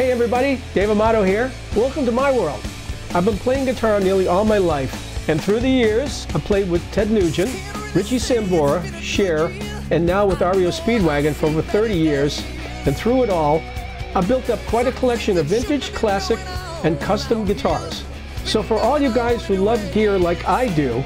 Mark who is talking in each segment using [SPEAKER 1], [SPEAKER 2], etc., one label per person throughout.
[SPEAKER 1] Hey everybody, Dave Amato here. Welcome to my world. I've been playing guitar nearly all my life, and through the years, I played with Ted Nugent, Richie Sambora, Cher, and now with REO Speedwagon for over 30 years. And through it all, I've built up quite a collection of vintage, classic, and custom guitars. So for all you guys who love gear like I do,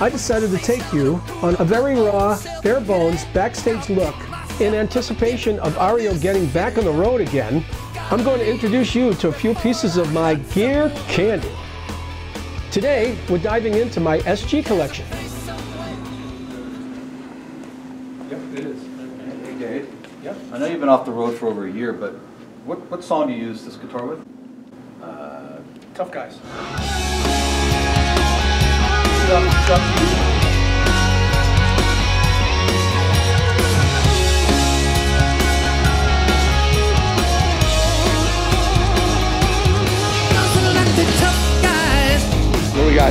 [SPEAKER 1] I decided to take you on a very raw, bare bones backstage look in anticipation of REO getting back on the road again I'm going to introduce you to a few pieces of my gear candy. Today, we're diving into my SG collection.
[SPEAKER 2] Yep, it is. Hey, Dave. Yep. I know you've been off the road for over a year, but what, what song do you use this guitar with?
[SPEAKER 1] Uh, tough guys.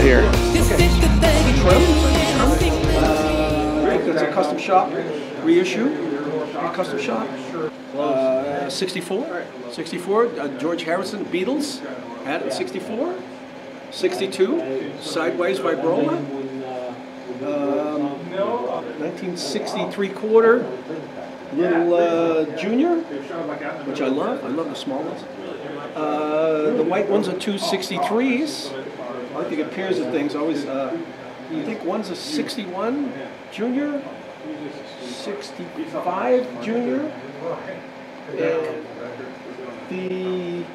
[SPEAKER 3] Here?
[SPEAKER 1] it's a custom shop reissue. A Custom shop. Uh, 64. 64. Uh, George Harrison, Beatles. Had it 64. 62. Sideways Vibrola. Um, 1963 quarter. Little uh, Junior, which I love. I love the small ones. Uh, the white ones are 263s. I think it pairs of things always. Uh, I think one's a 61 junior, 65 junior, and the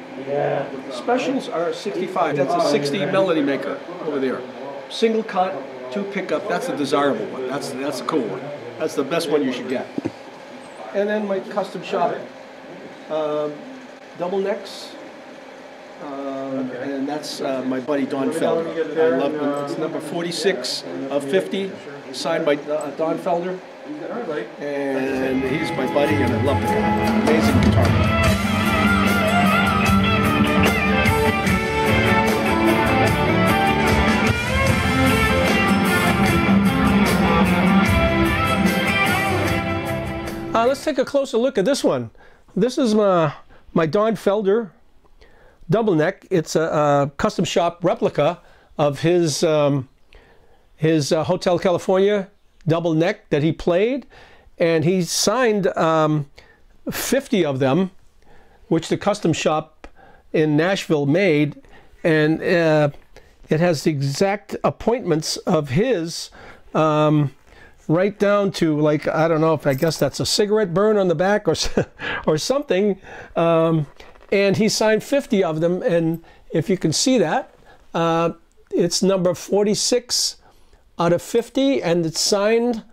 [SPEAKER 1] specials are 65. That's a 60 melody maker over there. Single cut, two pickup. That's a desirable one. That's that's a cool one. That's the best one you should get. And then my custom shop, um, double necks. Um, and that's uh, my buddy Don Felder. I love him. It's number 46 of 50, signed by uh, Don Felder. And he's my buddy, and I love the guy. Amazing guitar player. Uh, let's take a closer look at this one. This is my, my Don Felder double neck. It's a, a custom shop replica of his um, his uh, Hotel California double neck that he played, and he signed um, 50 of them, which the custom shop in Nashville made, and uh, it has the exact appointments of his. Um, right down to like I don't know if I guess that's a cigarette burn on the back or or something. Um, and he signed 50 of them. And if you can see that, uh, it's number 46 out of 50, and it's signed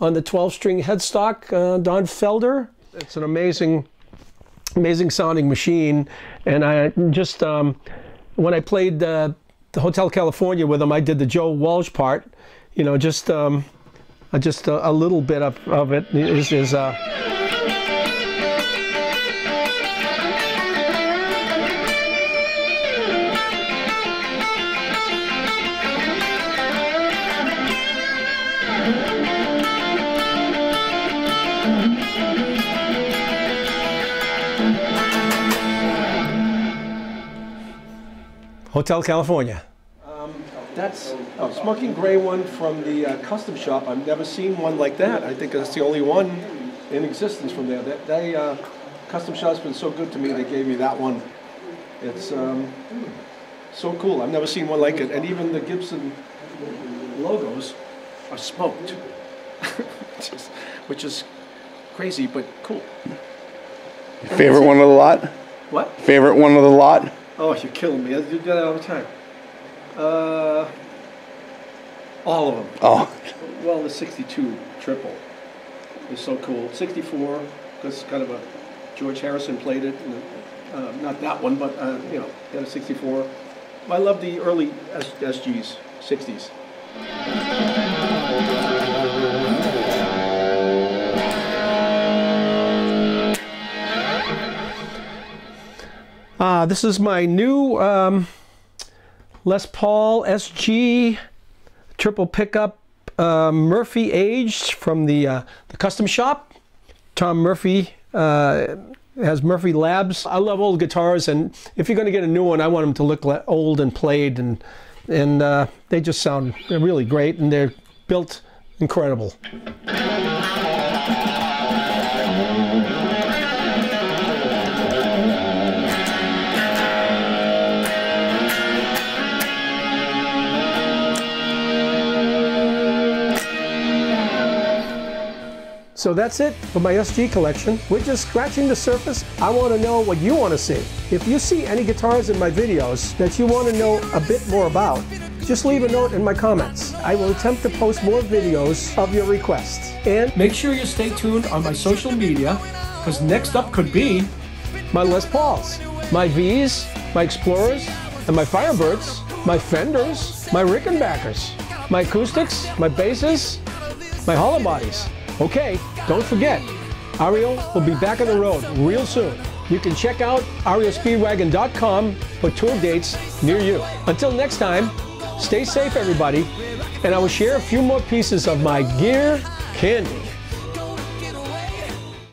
[SPEAKER 1] on the 12-string headstock, uh, Don Felder. It's an amazing, amazing sounding machine. And I just um, when I played uh, the Hotel California with him, I did the Joe Walsh part. You know, just um, just a, a, little bit of, of it is. is Hotel California. Um, that's a smoking gray one from the uh, custom shop. I've never seen one like that. I think that's the only one in existence from there. That they uh, custom shop's been so good to me. They gave me that one. It's um, so cool. I've never seen one like it. And even the Gibson logos are smoked, which, is, which is crazy but cool.
[SPEAKER 3] Favorite one of the lot?
[SPEAKER 1] What?
[SPEAKER 3] Favorite one of the lot?
[SPEAKER 1] Oh, you're killing me. I do that all the time. Uh, all of them.
[SPEAKER 3] Oh.
[SPEAKER 1] Well, the 62 triple is so cool. 64, because kind of a George Harrison played it. And, uh, not that one, but uh, you know, he had a 64. I love the early S SGs, 60s. Uh, this is my new um, Les Paul SG triple pickup uh, Murphy aged from the uh, the custom shop. Tom Murphy uh, has Murphy Labs. I love old guitars, and if you're going to get a new one, I want them to look old and played, and and uh, they just sound really great, and they're built incredible. So that's it for my SG collection. We're just scratching the surface. I want to know what you want to see. If you see any guitars in my videos that you want to know a bit more about, just leave a note in my comments. I will attempt to post more videos of your requests. And make sure you stay tuned on my social media, because next up could be my Les Pauls, my V's, my Explorers, and my Firebirds, my Fenders, my Rickenbackers, my acoustics, my basses, my hollow bodies. Okay, don't forget, REO will be back on the road real soon. You can check out reospeedwagon.com for tour dates near you. Until next time, stay safe, everybody, and I will share a few more pieces of my gear candy.